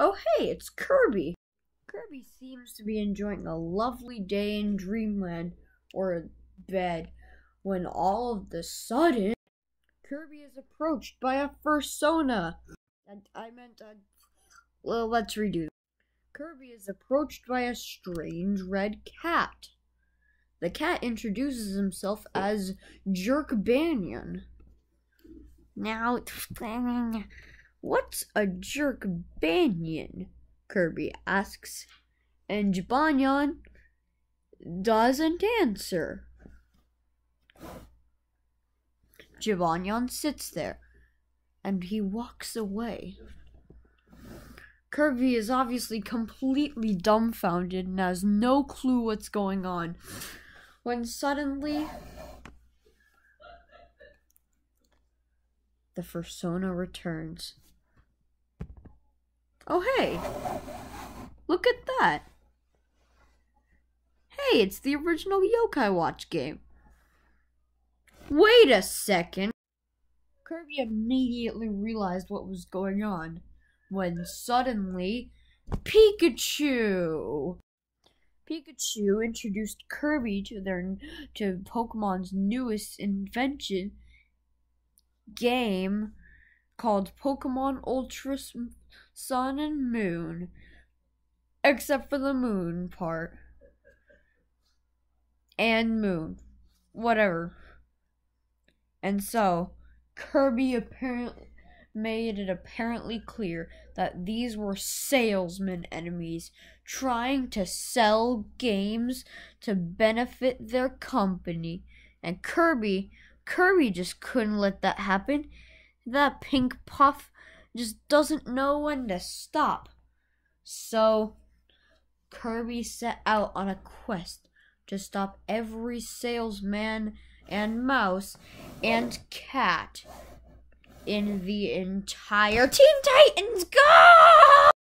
Oh, hey, it's Kirby. Kirby seems to be enjoying a lovely day in Dreamland or bed when all of the sudden Kirby is approached by a fursona. And I meant, uh, well, let's redo. Kirby is approached by a strange red cat. The cat introduces himself as Jerk Banyan. Now, what's a Jerk Banyan? Kirby asks, and Jibanyan doesn't answer. Jibanyan sits there, and he walks away. Kirby is obviously completely dumbfounded and has no clue what's going on. When suddenly the fursona returns. Oh, hey! Look at that! Hey, it's the original Yokai Watch game. Wait a second! Kirby immediately realized what was going on when suddenly Pikachu! Pikachu introduced Kirby to their to Pokemon's newest invention game called Pokemon Ultra Sun and Moon. Except for the moon part. And moon. Whatever. And so, Kirby apparently made it apparently clear that these were salesman enemies trying to sell games to benefit their company. And Kirby, Kirby just couldn't let that happen. That pink puff just doesn't know when to stop. So, Kirby set out on a quest to stop every salesman and mouse and cat in the entire Teen Titans Go!